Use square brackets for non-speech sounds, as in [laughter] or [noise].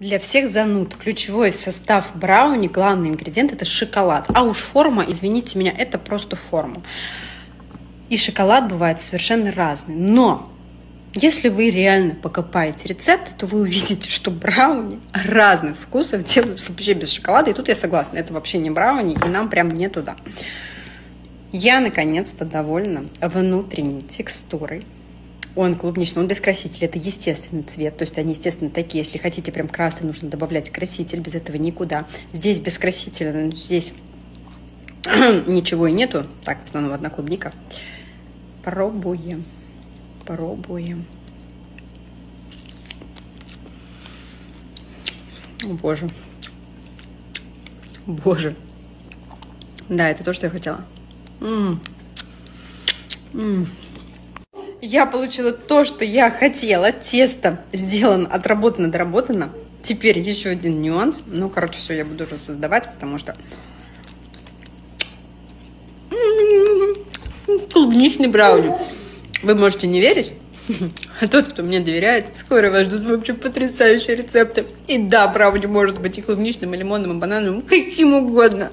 Для всех зануд. Ключевой состав брауни, главный ингредиент это шоколад. А уж форма, извините меня, это просто форма. И шоколад бывает совершенно разный. Но если вы реально покопаете рецепт, то вы увидите, что брауни разных вкусов делаются вообще без шоколада. И тут я согласна, это вообще не брауни, и нам прям не туда. Я наконец-то довольна внутренней текстурой. Он клубничный, он без красителя, это естественный цвет, то есть они, естественно, такие. Если хотите прям красный, нужно добавлять краситель, без этого никуда. Здесь без красителя, но здесь [clears throat] ничего и нету. Так, в основном одна клубника. Пробуем, пробуем. О, боже. Боже. Да, это то, что я хотела. М -м -м. Я получила то, что я хотела. Тесто сделано, отработано, доработано. Теперь еще один нюанс. Ну, короче, все я буду уже создавать, потому что... Клубничный брауни. Вы можете не верить, [laughs] а тот, кто мне доверяет, скоро вас ждут вообще потрясающие рецепты. И да, брауни может быть и клубничным, и лимонным, и банановым, каким угодно.